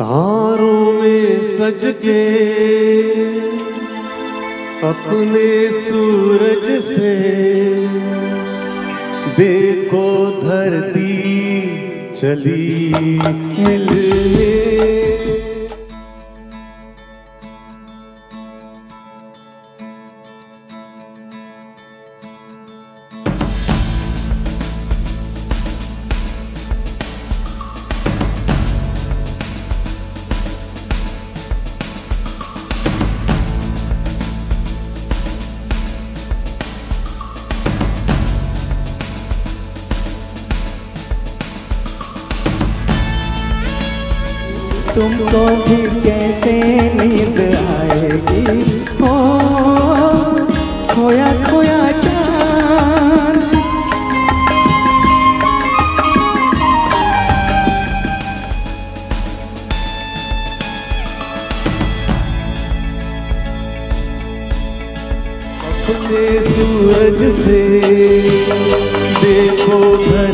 तारों में सज के अपने सूरज से देखो धरती चली मिलने। तुमको भी कैसे नींद आएगी? हो खोया खोया चाँद। सूरज से देखो धरती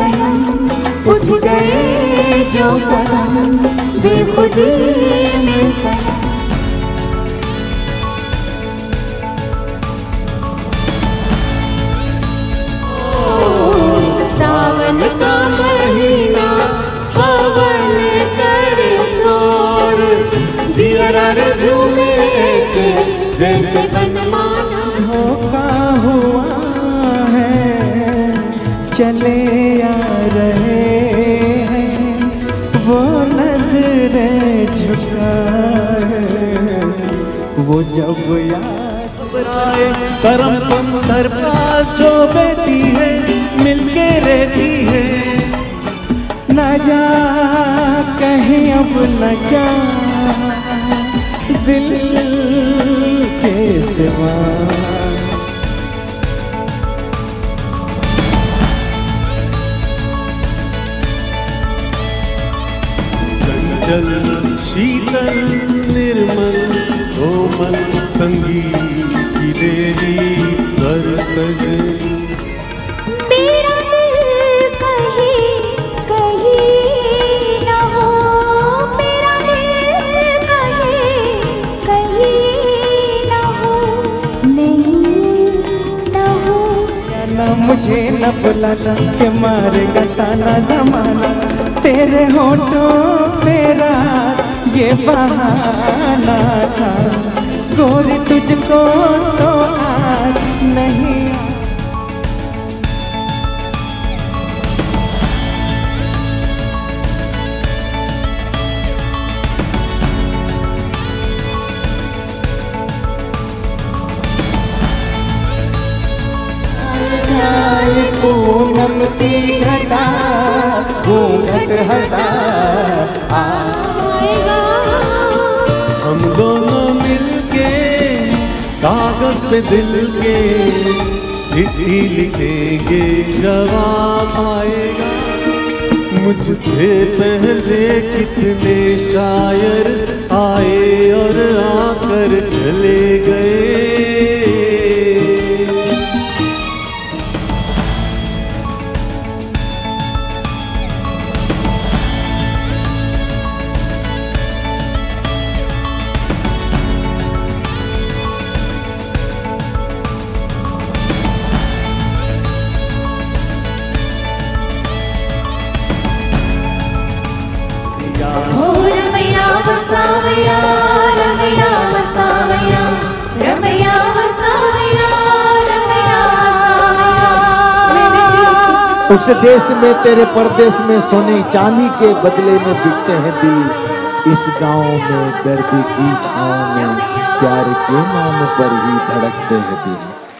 उठ गए जो कदम बेखुदी में सनम सावन का जैसे बनमाना चले आ रहे वो नज़रें झुका वो जब याद करम पत्थर पर जो बहती है, मिलके रहती है। न जा, कहीं अब न जा, दिल के सिवा। चंचल शीतल निर्मल कोमल संगीत की देवी सर सजनी मेरा दिल कहीं कहीं न हो। मेरा दिल कहीं कहीं न हो। नहीं न हो। ना मुझे न बुलाना के मारेगा ताना जमाना। तेरे होठों तेरा ये बहाना था। गोरी तुझको तो आज नहीं। पूनम घटा घूंघट हटा हम दोनों मिलके, कागज़ पे दिल के चिट्ठी लिखेंगे, जवाब आएगा। मुझसे पहले कितने शायर आए और आकर चले। उस देश में, तेरे परदेश में सोने चांदी के बदले में बिकते हैं दिल। इस गाँव में दर्द की छाव में, प्यार के नाम पर ही धड़कते हैं दिल।